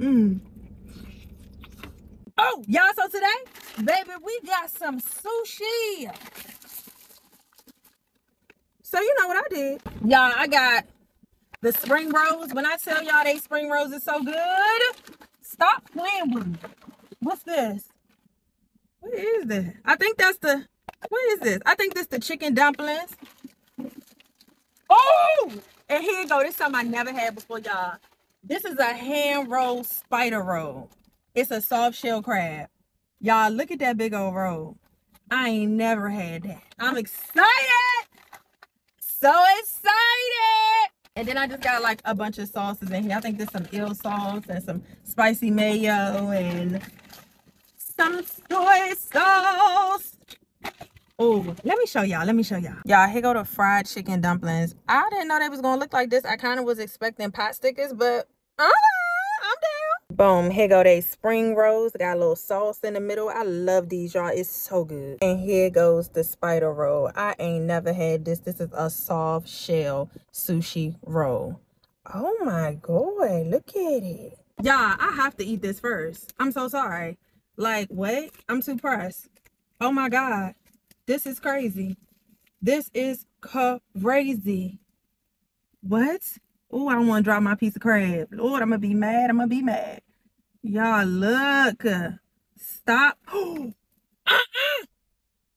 Mmm. Oh, y'all, so today, baby, we got some sushi. So you know what I did? Y'all, I got the spring rolls. When I tell y'all they spring rolls is so good, stop playing with me. What's this? What is that? I think that's the, what is this? I think this the chicken dumplings. Oh! And here you go. This is something I never had before, y'all. This is a hand rolled spider roll. It's a soft shell crab. Y'all, look at that big old roll. I ain't never had that. I'm excited. So excited. And then I just got like a bunch of sauces in here. I think there's some eel sauce and some spicy mayo and some soy sauce. Oh, let me show y'all. Let me show y'all. Y'all, here go the fried chicken dumplings. I didn't know they was gonna look like this. I kind of was expecting pot stickers, but uh, I'm down. Boom, here go they spring rolls. Got a little sauce in the middle. I love these, y'all. It's so good. And here goes the spider roll. I ain't never had this. This is a soft shell sushi roll. Oh my god, look at it. Y'all, I have to eat this first. I'm so sorry. Like, what? I'm too pressed. Oh my god. This is crazy. This is crazy. What? Oh, I don't want to drop my piece of crab. Lord, I'm going to be mad. I'm going to be mad. Y'all, look. Stop. uh-uh.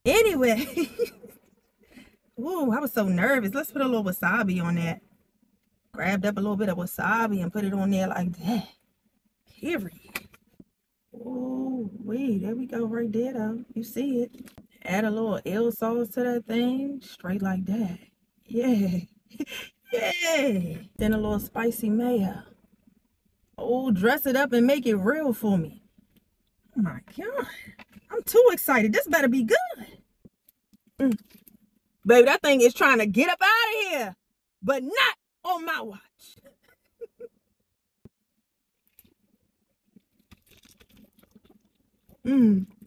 Anyway. Ooh, I was so nervous. Let's put a little wasabi on that. Grabbed up a little bit of wasabi and put it on there like that. Period. Oh, wait. There we go right there, though. You see it. Add a little eel sauce to that thing. Straight like that. Yeah. yeah. Then a little spicy mayo. Oh, dress it up and make it real for me. Oh my God. I'm too excited. This better be good. Mm. Baby, that thing is trying to get up out of here. But not on my watch. Mmm.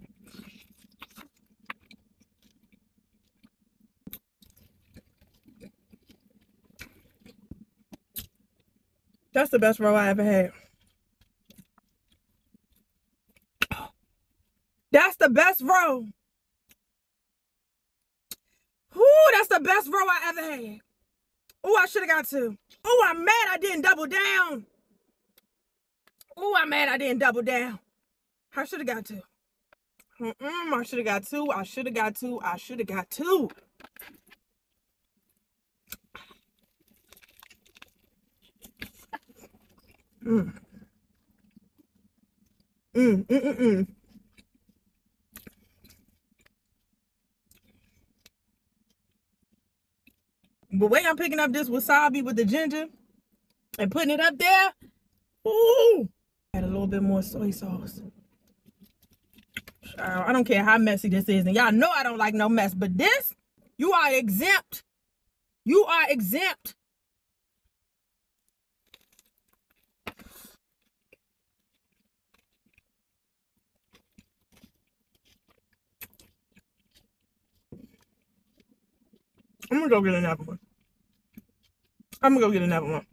That's the best roll I ever had. That's the best roll. Ooh, that's the best roll I ever had. Ooh, I should have got two. Ooh, I'm mad I didn't double down. Ooh, I'm mad I didn't double down. I should have got two. Mm-mm, I should have got two. I should have got two. I should have got two. Mm. Mm, mm, mm, mm. The way I'm picking up this wasabi with the ginger and putting it up there, ooh, add a little bit more soy sauce. I don't care how messy this is, and y'all know I don't like no mess, but this, you are exempt. You are exempt I'm gonna go get another one. I'm gonna go get another one.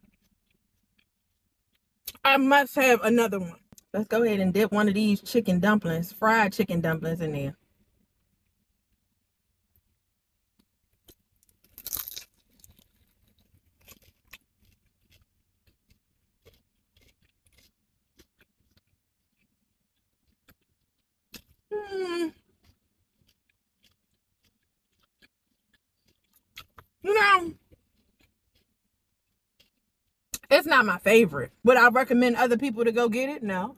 I must have another one. Let's go ahead and dip one of these chicken dumplings, fried chicken dumplings in there. Hmm. you know, it's not my favorite. Would I recommend other people to go get it? No.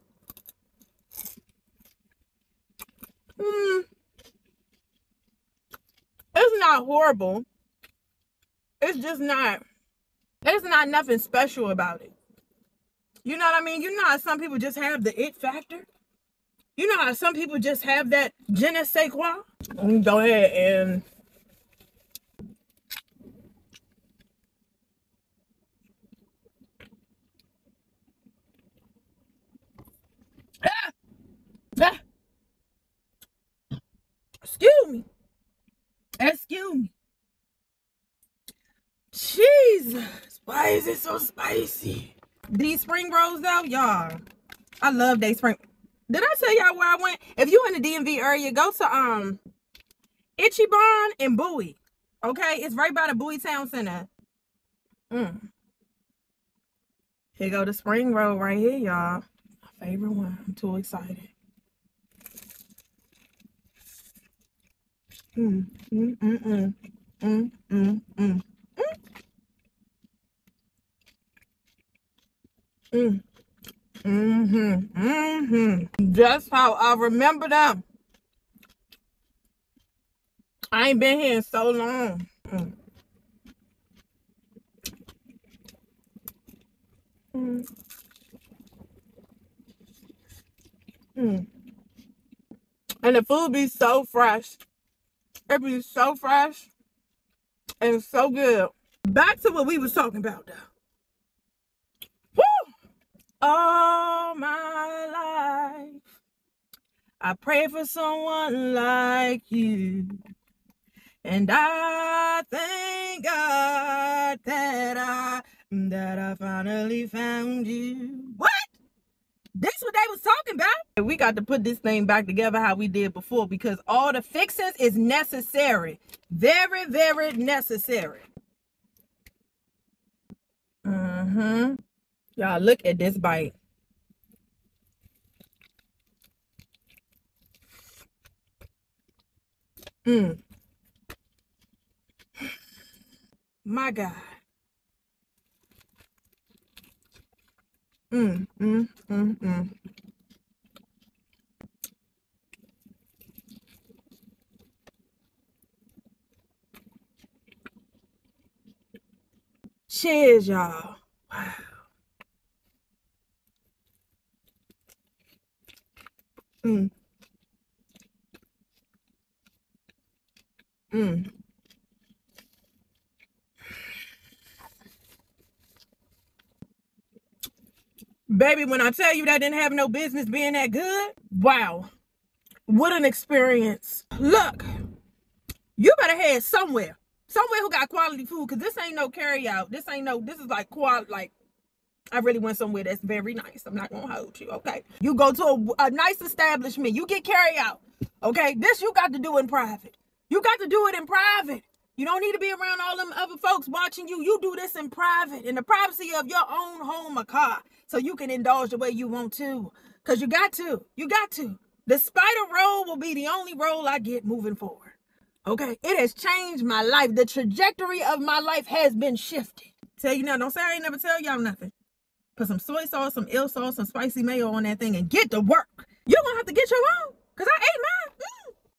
Mm, it's not horrible. It's just not, there's not nothing special about it. You know what I mean? You know how some people just have the it factor? You know how some people just have that je ne sais quoi? Go ahead and Excuse me. Excuse me. Jesus, why is it so spicy? These spring rolls though, y'all. I love Day Spring. Did I tell y'all where I went? If you in the DMV area, go to um Itchy Ichiban and Bowie. Okay, it's right by the Bowie Town Center. Mm. Here go the spring roll right here, y'all. My favorite one. I'm too excited. Mm, mm, mm, mm, mm, mm, mm, mm. Mm-hmm. Mm-hmm. Just how I remember them. I ain't been here in so long. Mm. Mm. mm. And the food be so fresh. It be so fresh and so good. Back to what we was talking about though. Woo! All my life, I pray for someone like you. And I thank God that I that I finally found you. What? That's what they was talking about. We got to put this thing back together how we did before because all the fixings is necessary. Very, very necessary. Mm-hmm. Y'all look at this bite. Mm. My God. Mm, mm, mm, mm. Cheers, y'all. Wow. Mm. Mm. Baby, when I tell you that didn't have no business being that good, wow. What an experience. Look, you better head somewhere. Somewhere who got quality food, because this ain't no carry out. This ain't no, this is like quality, like, I really went somewhere that's very nice. I'm not gonna hold you, okay? You go to a, a nice establishment, you get carry out, okay? This you got to do in private. You got to do it in private. You don't need to be around all them other folks watching you. You do this in private, in the privacy of your own home or car, so you can indulge the way you want to. Because you got to. You got to. The spider roll will be the only roll I get moving forward. Okay? It has changed my life. The trajectory of my life has been shifted. Tell you now, don't say I ain't never tell y'all nothing. Put some soy sauce, some eel sauce, some spicy mayo on that thing and get to work. You're going to have to get your own. Because I ate mm.